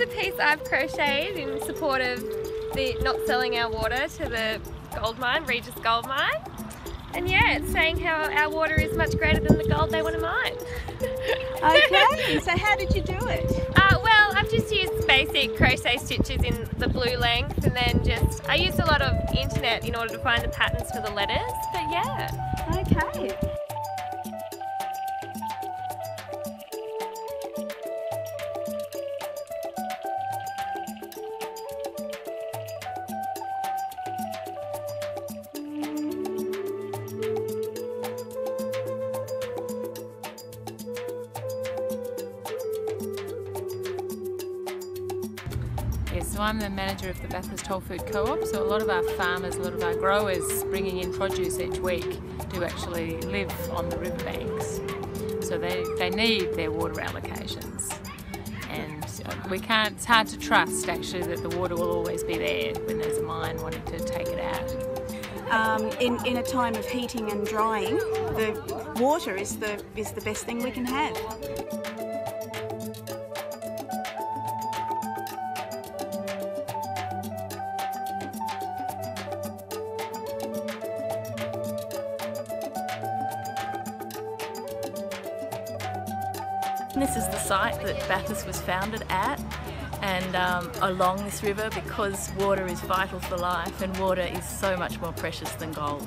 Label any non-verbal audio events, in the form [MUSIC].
I've crocheted in support of the not selling our water to the gold mine, Regis Gold Mine. And yeah, it's saying how our water is much greater than the gold they want to mine. [LAUGHS] okay, so how did you do it? Uh, well, I've just used basic crochet stitches in the blue length and then just, I used a lot of internet in order to find the patterns for the letters, but yeah. Okay. So I'm the manager of the Bathurst Whole Food Co-op. So a lot of our farmers, a lot of our growers bringing in produce each week do actually live on the riverbanks. So they, they need their water allocations. And uh, we can't, it's hard to trust actually that the water will always be there when there's a mine wanting to take it out. Um, in, in a time of heating and drying, the water is the, is the best thing we can have. This is the site that Bathurst was founded at and um, along this river because water is vital for life and water is so much more precious than gold.